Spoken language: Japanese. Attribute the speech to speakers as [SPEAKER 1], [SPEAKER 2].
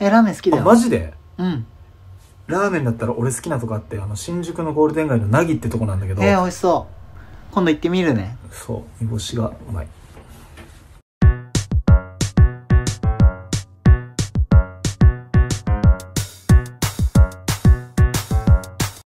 [SPEAKER 1] えラーメン好きだよ。
[SPEAKER 2] マジで？
[SPEAKER 1] うん。
[SPEAKER 2] ラーメンだったら俺好きなとこあってあの新宿のゴールデン街のなぎってとこなんだけど、
[SPEAKER 1] えー、美味しそう。今度行ってみるね。
[SPEAKER 2] そう煮干しがうまい。